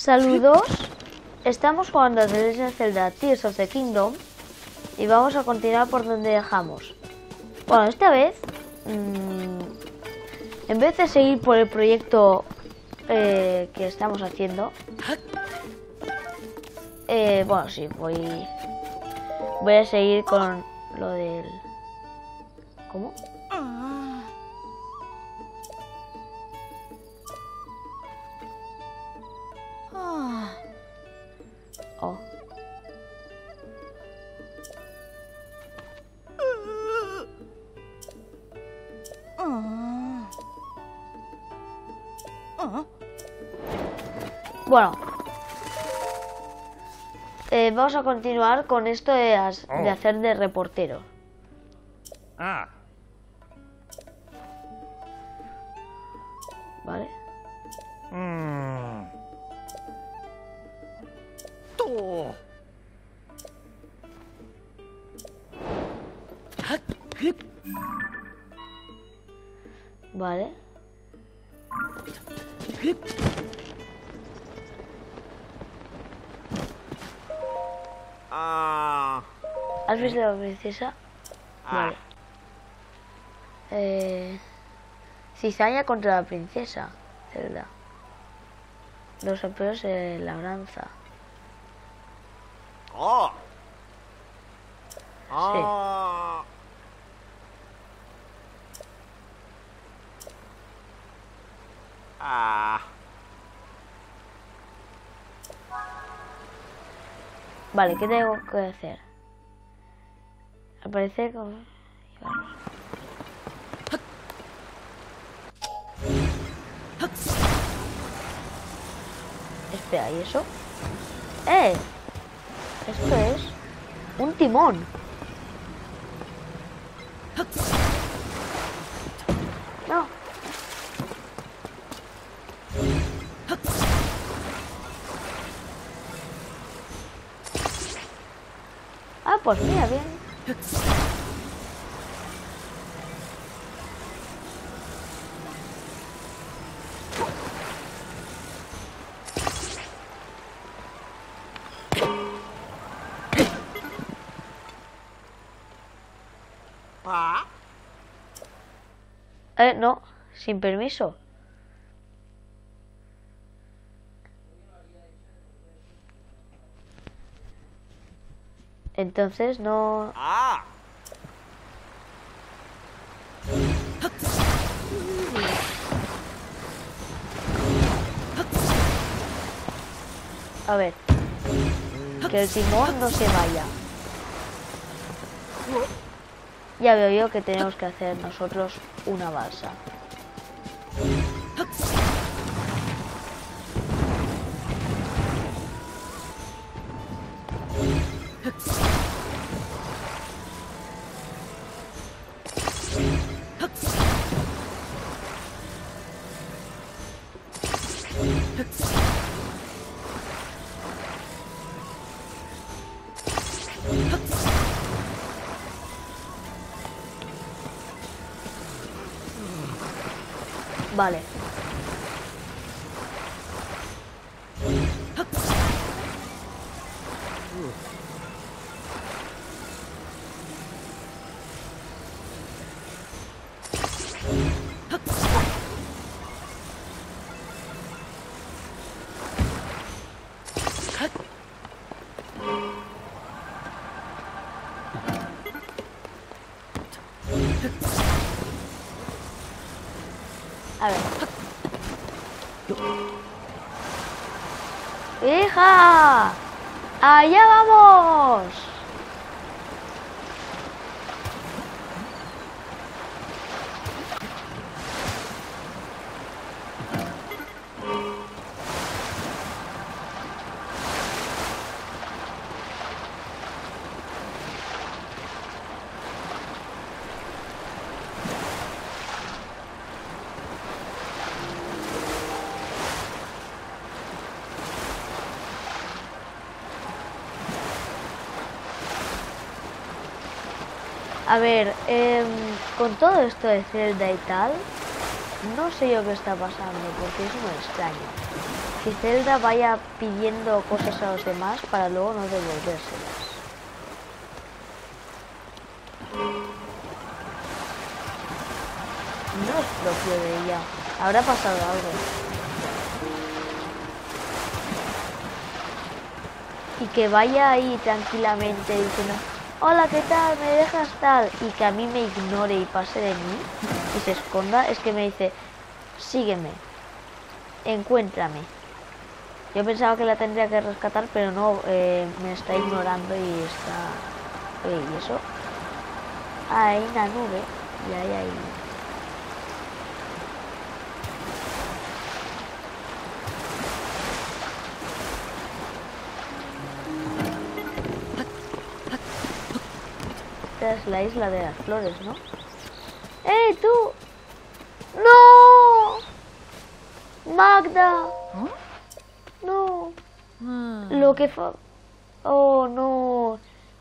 Saludos. Estamos jugando a The Legend of Zelda Tears of the Kingdom y vamos a continuar por donde dejamos. Bueno, esta vez, mm, en vez de seguir por el proyecto eh, que estamos haciendo, eh, bueno, sí, voy, voy a seguir con lo del... ¿Cómo? Bueno. Eh, vamos a continuar con esto de, as- de Oh. hacer de reportero. Ah. ¿Vale? Mm. Vale. Ah. ¿Has visto a la princesa? Vale. Eh, cizaña contra la princesa. Zelda. Los apeos de labranza. Oh. Ah. Ah. Vale, ¿qué tengo que hacer? Aparecer como... Espera, ¿y eso? ¡Eh! Esto es un timón. No. Ah, pues mira, bien. Eh, no, sin permiso. Entonces no... Ah. A ver. Que el timón no se vaya. Ya veo yo que tenemos que hacer nosotros una balsa. Vale. ¡Hija! ¡Allá vamos! A ver, em, con todo esto de Zelda y tal, no sé yo qué está pasando, porque es muy extraño. que Zelda vaya pidiendo cosas a los demás para luego no devolvérselas. No es propio de ella. Habrá pasado algo. Y que vaya ahí tranquilamente diciendo, hola, ¿qué tal? ¿Me dejas tal? Y que a mí me ignore y pase de mí y se esconda, es que me dice, sígueme, encuéntrame. Yo pensaba que la tendría que rescatar, pero no, eh, me está ignorando y está... Oye, ¿y eso? Ah, hay una nube y ahí hay... Esta es la isla de las flores, ¿no? ¡Eh, tú! ¡No! ¡Magda! No. Lo que fue... Oh, no.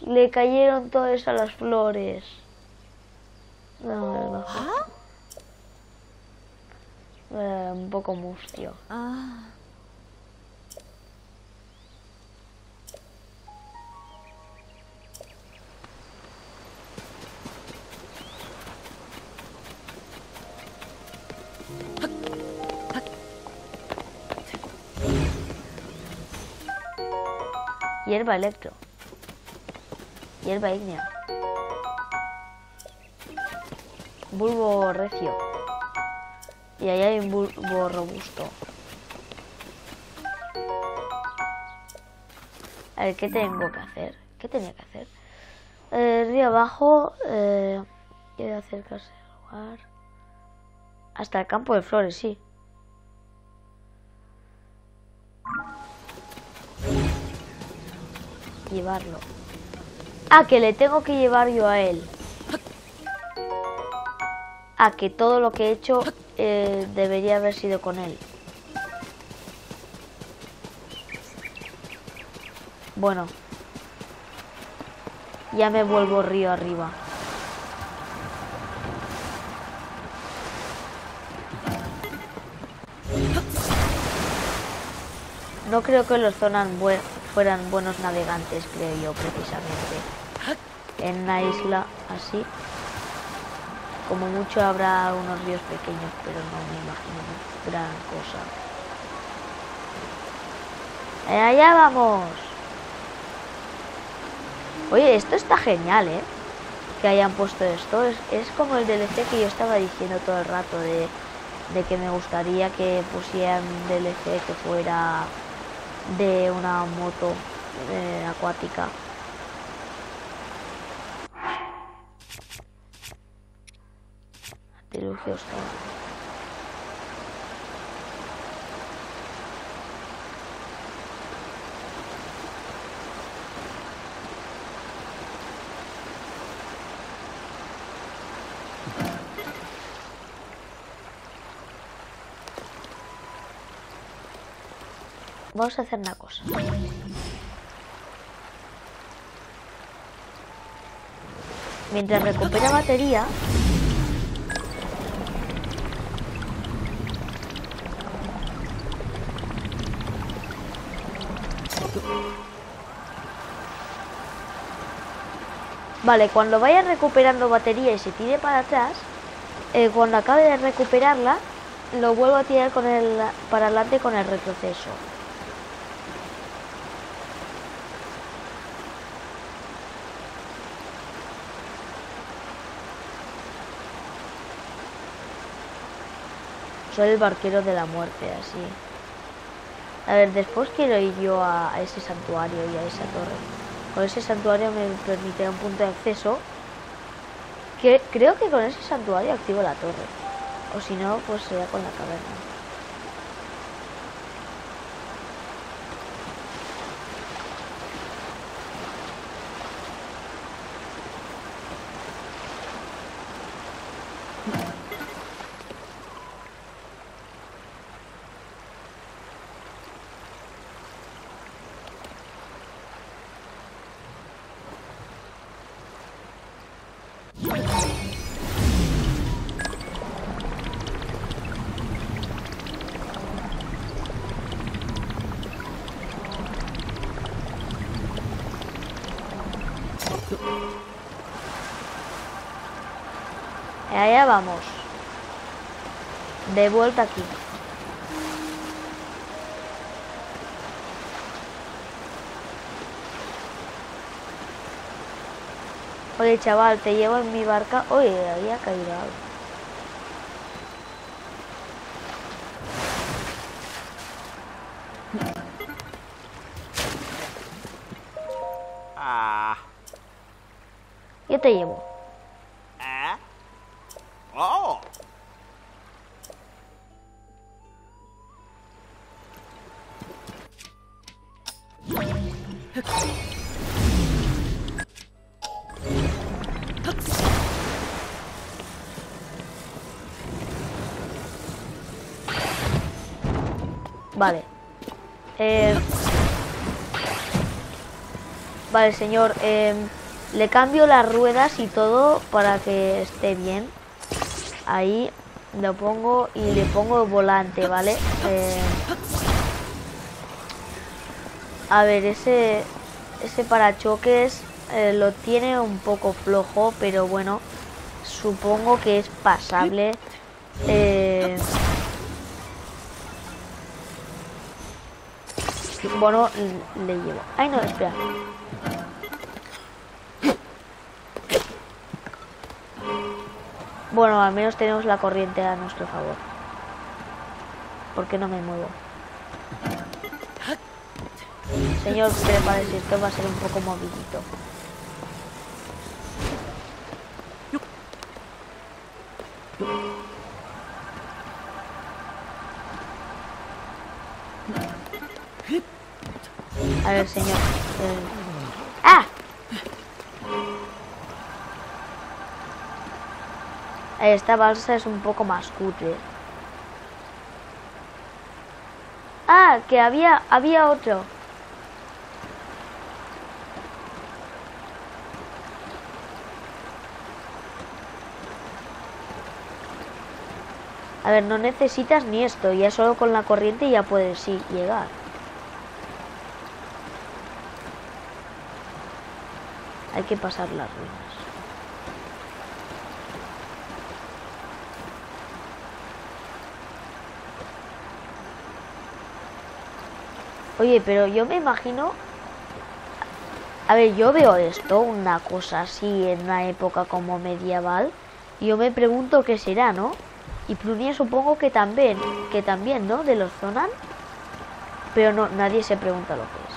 Le cayeron todas a las flores. No, es mejor. Eh, un poco mustio. Hierba electro. Hierba ígnea. Bulbo recio. Y ahí hay un bulbo robusto. A ver, ¿qué tengo que hacer? ¿Qué tenía que hacer? Eh, río abajo. Eh, quiero acercarse al lugar. Hasta el campo de flores, sí. Llevarlo. Ah, que le tengo que llevar yo a él. Ah, que todo lo que he hecho eh, debería haber sido con él. Bueno. Ya me vuelvo río arriba. No creo que los zonas fueran buenos navegantes, creo yo, precisamente. En una isla así, como mucho habrá unos ríos pequeños, pero no me imagino gran cosa. Eh, allá vamos. Oye, esto está genial, ¿eh? Que hayan puesto esto. Es, es como el DLC que yo estaba diciendo todo el rato de, de que me gustaría que pusieran DLC que fuera de una moto eh, acuática. Vamos a hacer una cosa. Mientras recupera batería... Vale, cuando vaya recuperando batería y se tire para atrás, eh, cuando acabe de recuperarla, lo vuelvo a tirar con el, para adelante con el retroceso. Soy el barquero de la muerte, así. A ver, después quiero ir yo a, ese santuario y a esa torre. Con ese santuario me permitirá un punto de acceso. Que creo que con ese santuario activo la torre. O si no, pues será con la caverna. Allá vamos. De vuelta aquí. Oye, chaval, te llevo en mi barca. Oye, ahí ha caído algo. Ah. Yo te llevo. Vale, señor. em, le cambio las ruedas y todo para que esté bien. Ahí lo pongo y le pongo volante, ¿vale? Eh, a ver, ese, ese parachoques eh, lo tiene un poco flojo, pero bueno, supongo que es pasable. Eh, bueno, le llevo. Ay, no, espera. Bueno, al menos tenemos la corriente a nuestro favor. ¿Por qué no me muevo? Señor, prepárese, esto va a ser un poco movidito. A ver, señor. eh, Esta balsa es un poco más cutre. Ah, que había, había otro. A ver, no necesitas ni esto, ya solo con la corriente ya puedes sí llegar. Hay que pasar las ruinas. Oye, pero yo me imagino... A ver, yo veo esto, una cosa así en una época como medieval, y yo me pregunto qué será, ¿no? Y Plunia supongo que también, que también, ¿no? De los Zonan. Pero no, nadie se pregunta lo que es.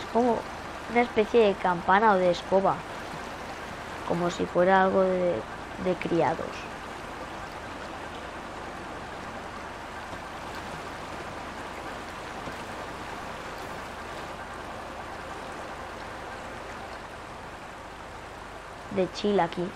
Es como una especie de campana o de escoba. Como si fuera algo de criados. De Chile aquí.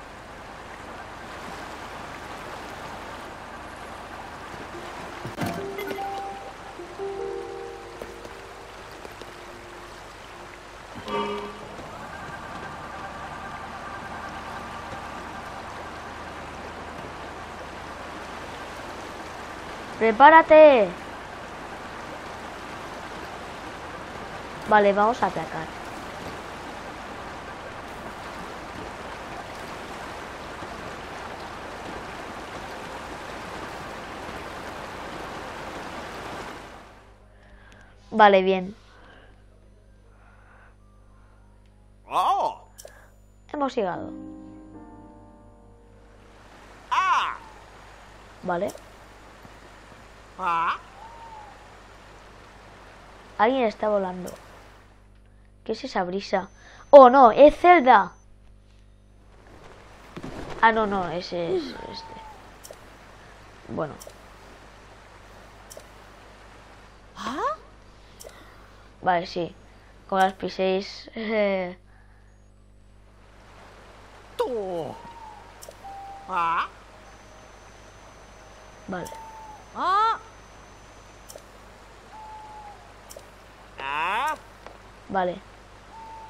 ¡Prepárate! Vale, vamos a atacar. Vale, bien. Oh. Hemos llegado. Ah. Vale. Ah. Alguien está volando. ¿Qué es esa brisa? ¡Oh, no! ¡Es Zelda! Ah, no, no, ese es este. Bueno. Vale, sí. Con las piséis. eh, Tú. Ah. vale. Ah. Vale.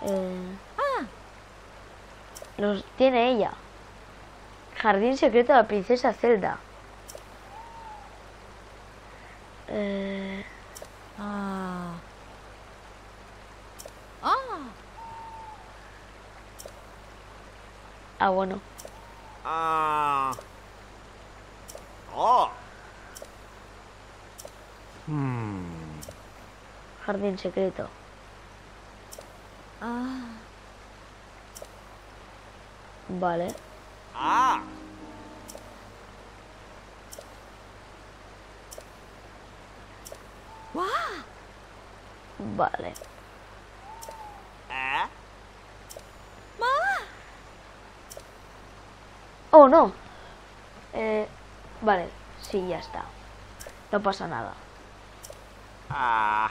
Eh, Los tiene ella. Jardín secreto de la princesa Zelda. Eh, Ah. Ah. Ah, bueno. Ah. Oh. Hmm. Jardín secreto. Ah. Vale. Ah. Vale. Ah. Oh, no. Eh, vale. Sí, ya está. No pasa nada. Ah.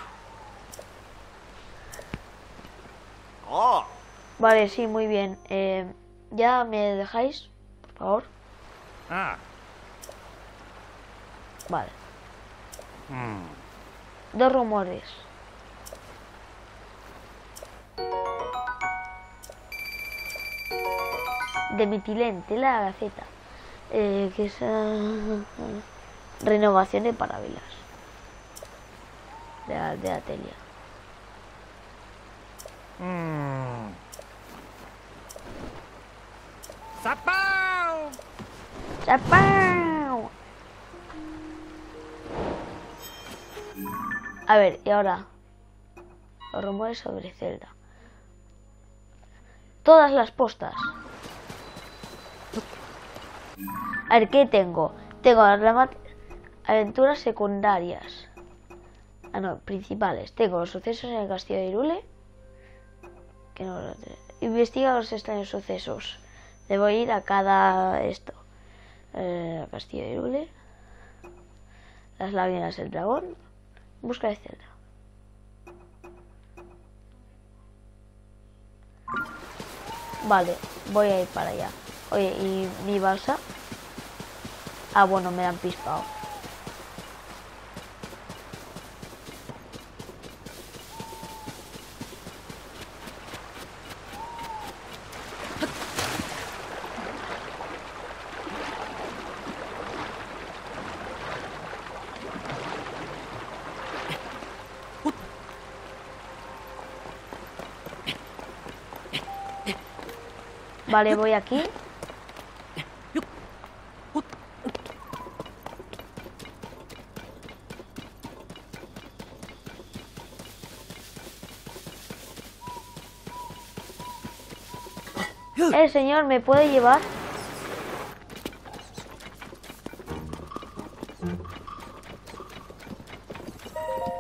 Oh. Vale, sí, muy bien. Eh, ¿Ya me dejáis? Por favor. Ah. Vale. Hmm. Dos rumores. De mitilente, la gaceta. Eh, que es ah, renovación de parabelas. De la, de la telia. Hmm. Sapao. ¡Chapao! A ver, y ahora. Los rumores sobre Zelda. Todas las postas. A ver, ¿qué tengo? Tengo las aventuras secundarias. Ah, no, principales. Tengo los sucesos en el castillo de Irule. Que no lo Investiga los extraños sucesos. Debo ir a cada esto. Eh, castillo de Irule. Las lágrimas del dragón. Busca de Zelda. Vale, voy a ir para allá. Oye, ¿y mi balsa? Ah, bueno, me la han pispado. Vale, voy aquí. El señor me puede llevar.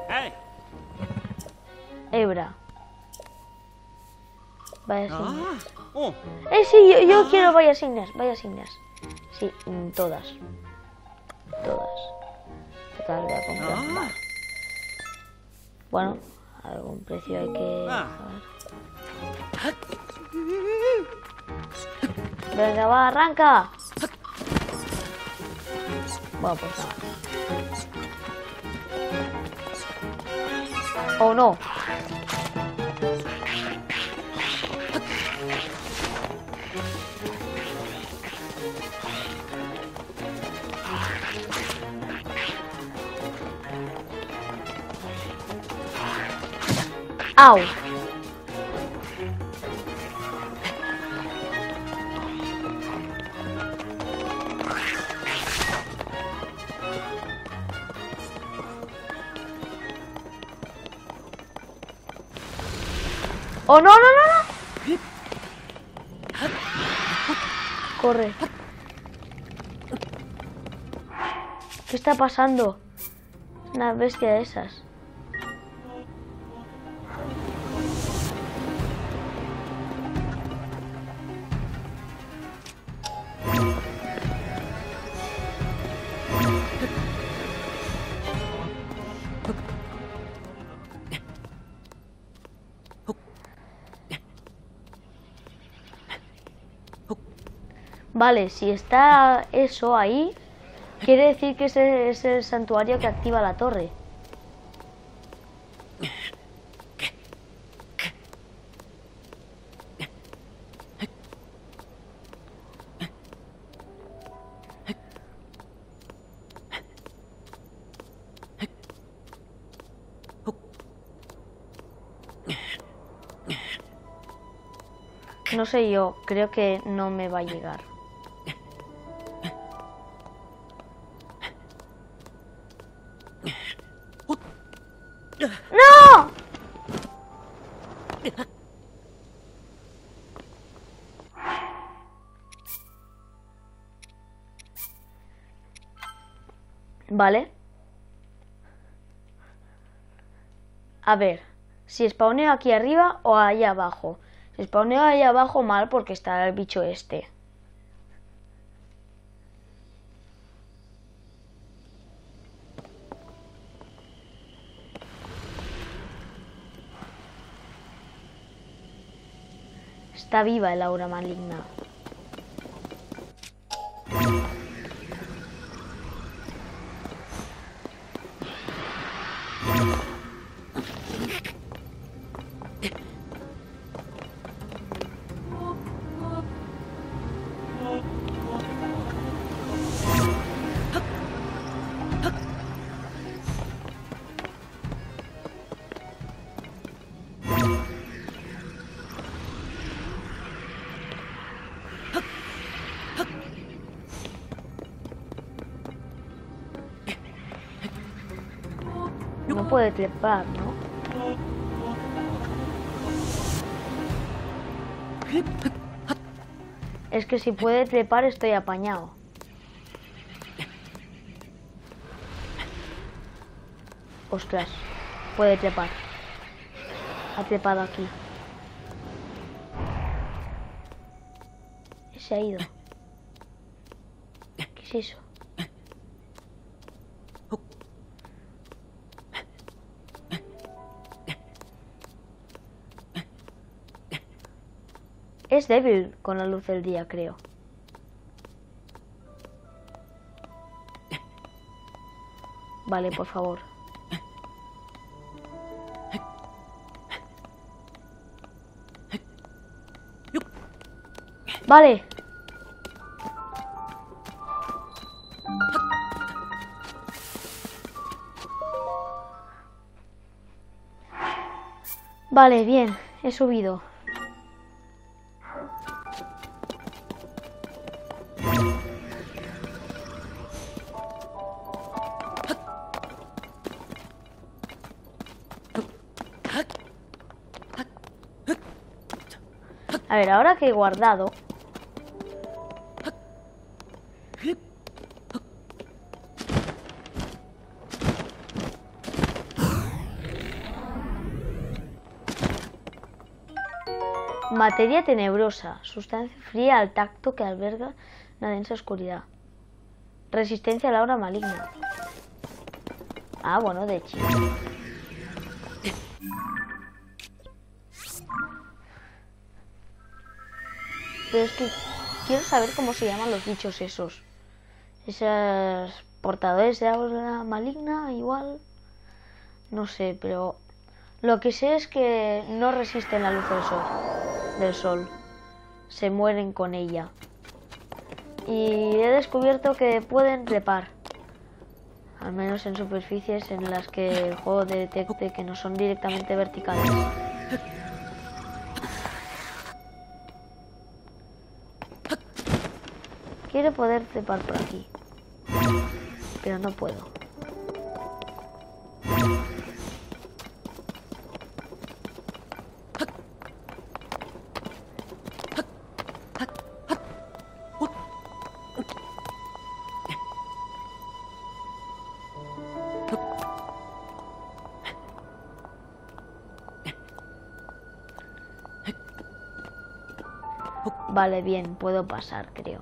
Hey. Hebra. Vaya signas. Ah. Oh. Eh, sí, yo, yo quiero vaya signas, vaya signas. Sí, mm, todas. Todas. Todas voy a comprar. Ah. Bueno, algún precio hay que Ah. pagar. Venga, va, arranca. Oh, no. Au. ¡Oh, no, no, no, no! Corre. ¿Qué está pasando? Una bestia de esas. Vale, si está eso ahí, quiere decir que ese es el santuario que activa la torre. No sé yo, creo que no me va a llegar. Vale. A ver, si spawneo aquí arriba o ahí abajo. Si spawneo ahí abajo mal porque está el bicho este. Está viva el aura maligna. Puede trepar, ¿no? Es que si puede trepar estoy apañado. Ostras, puede trepar. Ha trepado aquí. Se ha ido. ¿Qué es eso? Débil con la luz del día, creo. Vale, por favor. Vale. Vale, bien, he subido. Ahora que he guardado... Materia tenebrosa, sustancia fría al tacto que alberga la densa oscuridad. Resistencia a la hora maligna. Ah, bueno, de hecho. Pero es que quiero saber cómo se llaman los bichos esos. Esos portadores de aura maligna, igual. No sé, pero lo que sé es que no resisten la luz del sol. Del sol. Se mueren con ella. Y he descubierto que pueden trepar. Al menos en superficies en las que el juego detecte que no son directamente verticales. Quiero poder trepar por aquí. Pero no puedo. Vale, bien, puedo pasar, creo.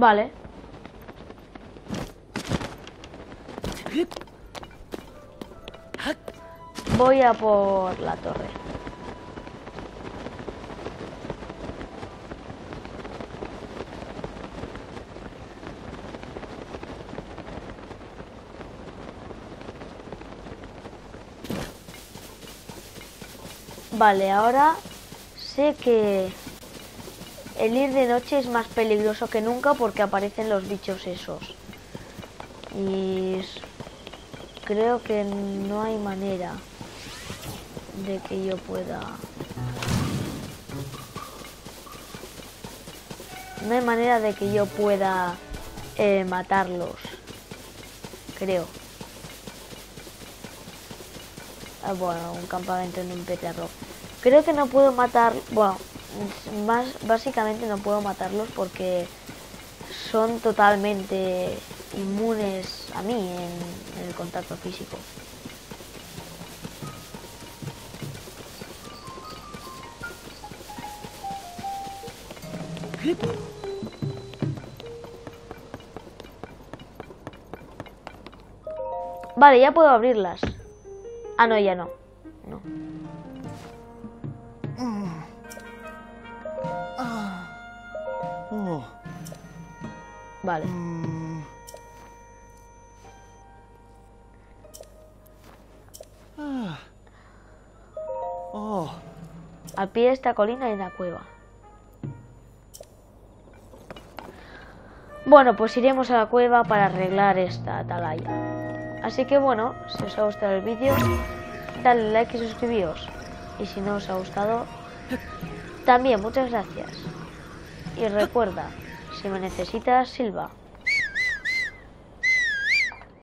Vale. Voy a por la torre. Vale, ahora sé que el ir de noche es más peligroso que nunca porque aparecen los bichos esos. Y creo que no hay manera de que yo pueda... No hay manera de que yo pueda eh, matarlos. Creo. Ah, bueno, un campamento en un petarro. Creo que no puedo matar... Bueno, más básicamente no puedo matarlos porque son totalmente inmunes a mí en, en el contacto físico. Vale, ya puedo abrirlas. Ah, no, ya no. No. Vale. Mm. Ah. Oh. Al pie de esta colina hay una cueva. Bueno, pues iremos a la cueva para arreglar esta atalaya. Así que bueno, si os ha gustado el vídeo, dale like y suscribíos. Y si no os ha gustado, también muchas gracias. Y recuerda, si me necesitas, Silva.